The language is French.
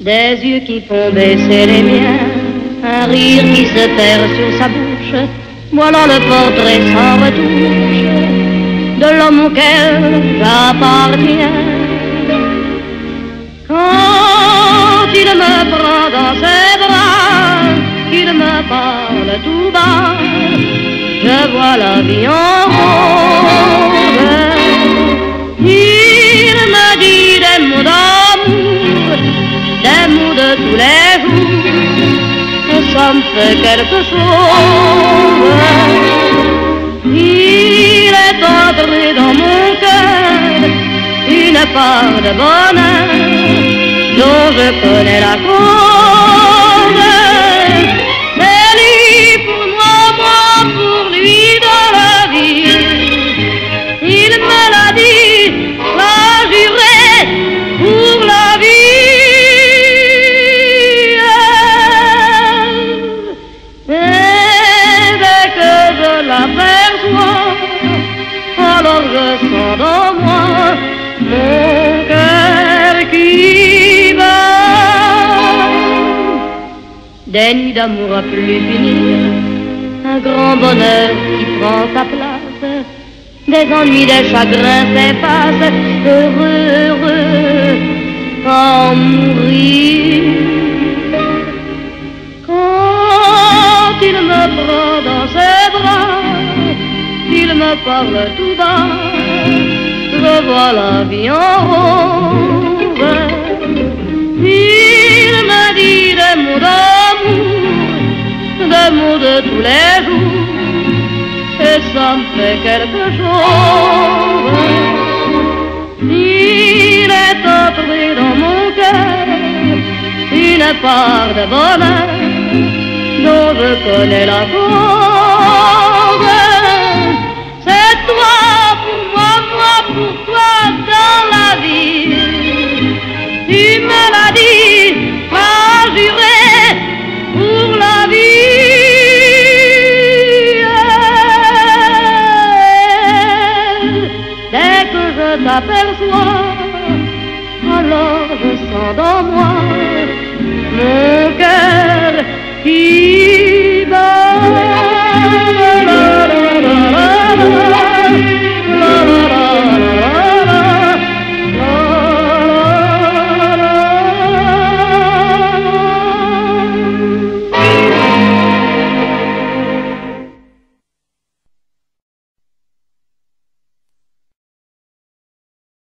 Des yeux qui font baisser les miens, un rire qui se perd sur sa bouche, voilà le portrait sans retouche de l'homme auquel j'appartiens. Quand il me prend vois la vie en. Il me dit des mots d'amour, des mots de tous les jours, ça me fait quelque chose. Il est entré dans mon cœur une part de bonheur dont je connais la cause. Mon cœur qui. Des nuits d'amour à plus finir, un grand bonheur qui prend sa place, des ennuis, des chagrins s'effacent, heureux, heureux, mourir. Quand il me prend dans ses bras, il me parle tout bas, vois la vie en rose. Il me dit des mots d'amour, des mots de tous les jours, et ça me fait quelque chose. Il est entré dans mon cœur une part de bonheur dont je connais la cause. Je t'aperçois, alors je sens dans moi mon cœur